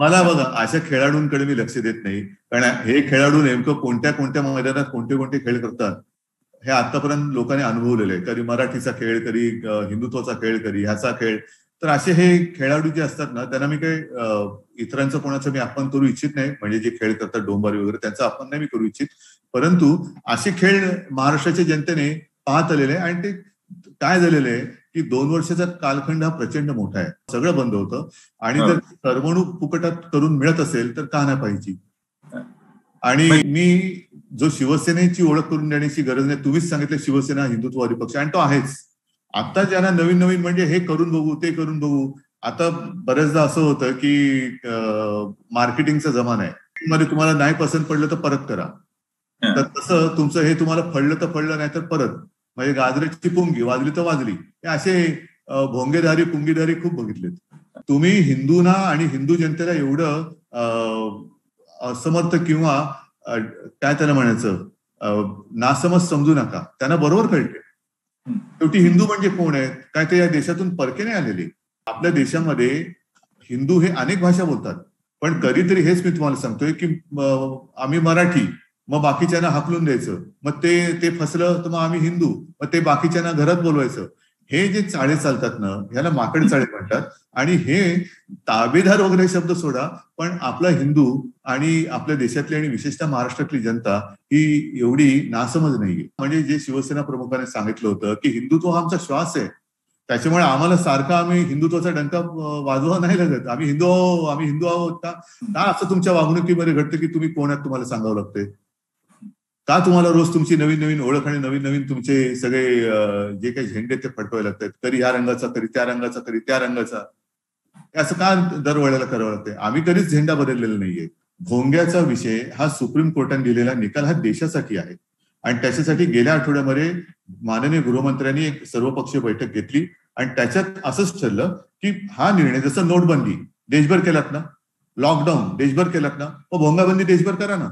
मला बघा अशा खेळाडूंकडे मी लक्ष देत नाही. कारण हे खेळाडू नेमकं कोणत्या कोणत्या मैदानात कोणते कोणते खेळ करतात हे आतापर्यंत लोकांनी अनुभवलेले आहे. कधी मराठीचा खेळ कधी हिंदुत्वाचा खेळ कधी ह्याचा खेळ. तर असे हे खेळाडू जे असतात ना त्यांना मी काही इतरांचं कोणाचं मी आपण करू इच्छित नाही. म्हणजे जे खेळ करतात डोंबारी वगैरे त्यांचा आपण नाही मी करू इच्छित. परंतु असे खेळ महाराष्ट्राच्या जनतेने पाहत आलेले आणि ते काय झालेलं आहे की दोन वर्षाचा कालखंड हा प्रचंड मोठा आहे. सगळं बंद होतं. आणि जर करमणूक फुकटात करून मिळत असेल तर का नाही पाहिजे आणि मी जो शिवसेनेची ओळख करून देण्याची गरज नाही तुम्हीच सांगितलं शिवसेना हिंदुत्ववादी पक्ष आणि तो आहेच. आता ज्यांना नवीन नवीन म्हणजे हे करून बघू ते करून बघू आता बरेचदा असं होतं की मार्केटिंगचा जमाना आहे. मध्ये तुम्हाला नाही पसंत पडलं तर परत करा. तर तसं तुमचं हे तुम्हाला फळलं तर फळलं नाही तर परत. म्हणजे गाजराची पुंगी वाजली तर वाजली. हे असे भोंगेधारी पुंगीधारी खूप बघितलेत. तुम्ही हिंदूंना आणि हिंदू जनतेला एवढं असमर्थ किंवा काय त्याला म्हणायचं नासमज समजू नका. त्यांना बरोबर कळते. शेवटी हिंदू म्हणजे कोण आहेत? काय ते या देशातून परके नाही आलेले? आपल्या देशामध्ये हिंदू हे अनेक भाषा बोलतात. पण कधीतरी हेच मी तुम्हाला सांगतोय की आम्ही मराठी मग बाकीच्यांना हाकलून द्यायचं. मग ते ते फसलं तर मग आम्ही हिंदू. मग ते बाकीच्यांना घरात बोलवायचं. हे जे चाळे चालतात ना ह्याला माकड चाळे म्हणतात. आणि हे ताबेदार वगैरे शब्द सोडा पण आपला हिंदू आणि आपल्या देशातली आणि विशेषतः महाराष्ट्रातली जनता ही एवढी नासमज नाहीये. म्हणजे जे शिवसेना प्रमुखाने सांगितलं होतं की हिंदुत्व हा आमचा श्वास आहे. त्याच्यामुळे आम्हाला सारखा आम्ही हिंदुत्वाचा डंका वाजवा नाही लागत. आम्ही हिंदू आहो आम्ही हिंदू आहोत का? का असं तुमच्या वागणुकीमध्ये घडतं की तुम्ही कोण आहात तुम्हाला सांगावं लागतंय? का तुम्हाला रोज तुमची नवीन नवीन ओळख आणि नवीन नवीन तुमचे सगळे जे काही झेंडे ते फटवायला लागतात? कधी ह्या रंगाचा कधी त्या रंगाचा कधी त्या रंगाचा. असं का दरवेळेला करावं लागतंय? आम्ही कधीच झेंडा बदललेला नाहीये. भोंग्याचा विषय हा सुप्रीम कोर्टाने दिलेला निकाल हा देशासाठी आहे. आणि त्याच्यासाठी गेल्या आठवड्यामध्ये माननीय गृहमंत्र्यांनी एक सर्वपक्षीय बैठक घेतली. आणि त्याच्यात असंच ठरलं की हा निर्णय जसं नोटबंदी देशभर केलात ना? लॉकडाऊन देशभर केलात ना? व भोंगाबंदी देशभर करा ना.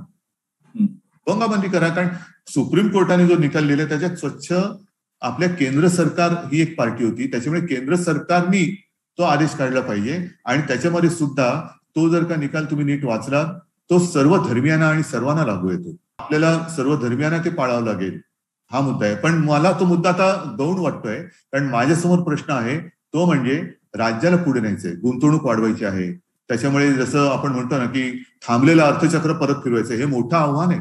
बंगाबंदी करा कारण सुप्रीम कोर्टाने जो निकाल लिहिला त्याच्यात स्वच्छ आपल्या केंद्र सरकार ही एक पार्टी होती. त्याच्यामुळे केंद्र सरकारनी तो आदेश काढला पाहिजे. आणि त्याच्यामध्ये सुद्धा तो जर का निकाल तुम्ही नीट वाचला तो सर्व धर्मियांना आणि सर्वांना लागू येतो. आपल्याला सर्व धर्मियांना ते पाळावं लागेल हा मुद्दा आहे. पण मला तो मुद्दा आता गौण वाटतोय कारण माझ्यासमोर प्रश्न आहे तो म्हणजे राज्याला पुढे न्यायचंय गुंतवणूक वाढवायची आहे. त्याच्यामुळे जसं आपण म्हणतो ना की थांबलेलं अर्थचक्र परत फिरवायचं हे मोठं आव्हान आहे.